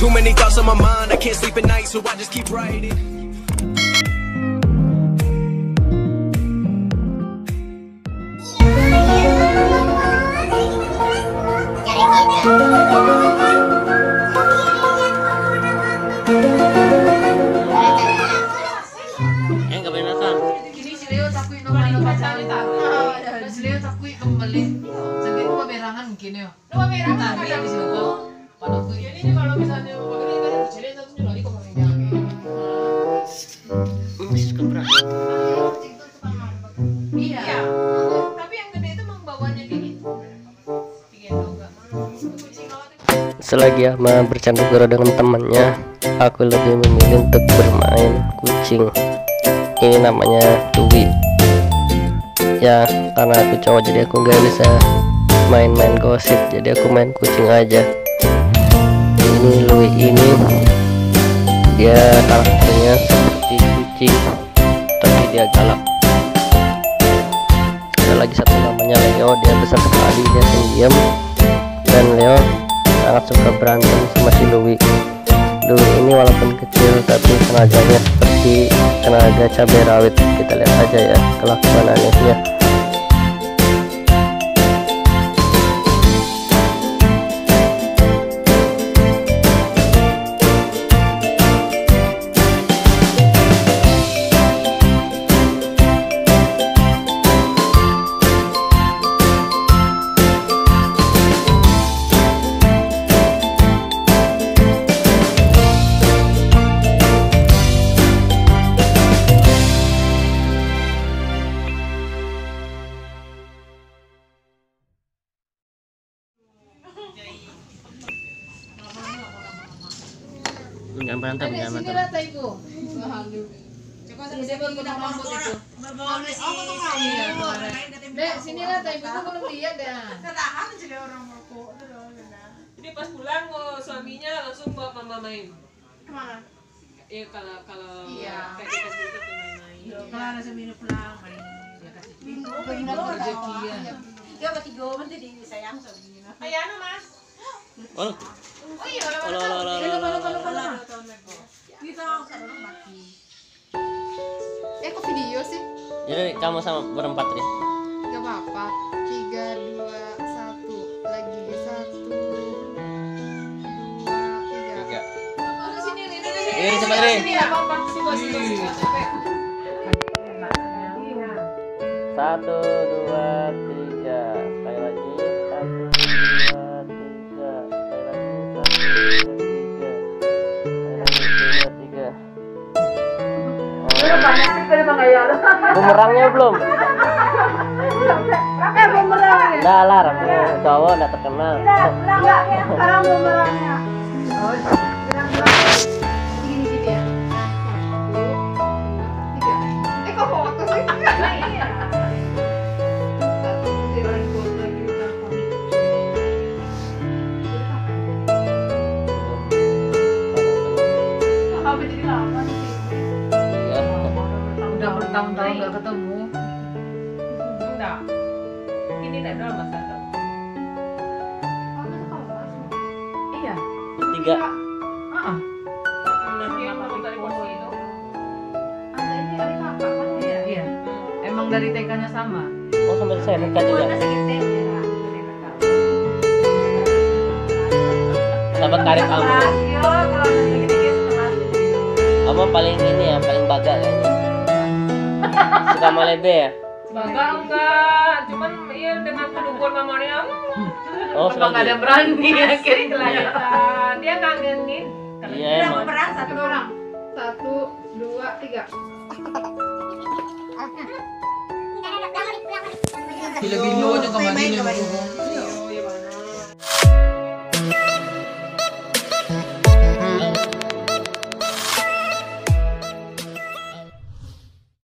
Too many thoughts on my mind, I can't sleep at night, so I just keep writing. Tapos liyo, takoy, kamalit. Sabi ko, mabirangan, gini yun. Mabirangan, kaya bisog ko. Kalau ko Jadi ini kalau misalnya begini kan satu di. Masih kebrak. Iya. Tapi yang gede itu gini. Selagi Ama bercanda gurau dengan temannya, aku lebih memilih untuk bermain kucing. Ini namanya Dwi. Ya, karena aku cowok jadi aku nggak bisa main-main gosip, jadi aku main kucing aja. Ini Louis ini dia karakternya seperti kucing, tapi dia galak. Ada lagi satu namanya Leo, dia besar sekali, dia pendiam. Dan Leo sangat suka berantem sama si Louis. Louis ini walaupun kecil tapi tenaganya seperti tenaga cabai rawit. Kita lihat aja ya kelakuan anehnya jangan berantem jangan berantem itu. Iya, kemarin. Dek, sini lah taiku tuh belum lihat dah. Ketahan jadi orang merokok. Jadi pas pulang oh, suaminya langsung bawa mama main. Ke mana? Ya kalau kalau Iya. kayak kita gitu tuh main-main. Kalau ada seminggu pulang main. Dia kasih pintu. Rezeki ya. Dia berarti gue mas. Mati. Eh kok video sih? jadi kamu sama berempat nih Gak apa-apa. Tiga, dua, satu. Lagi satu, dua, tiga. tiga sini? Sini, sini. Iya, mau partisipasi satu dua tiga Oh. bumerangnya belum Eh bumerang. Lah, aku cowok udah terkenal. Enggak ya sekarang bumerangnya. Bertahun-tahun gak ketemu. Enggak. Ini tidak dalam masalah. Iya. Tiga. Ah. Emang dari TK-nya sama. Oh sampai saya dekat juga. Sahabat karib kamu. Kamu paling ini ya, paling baga kayaknya. Suka malebe ya? Bangga enggak, cuman iya dengan kedukun mamanya. Oh, Emang ada berani ya kirim ke layar. Dia kangenin. Iya emang. Satu orang. Satu, dua, tiga. Bila-bilo nyo kamanin yung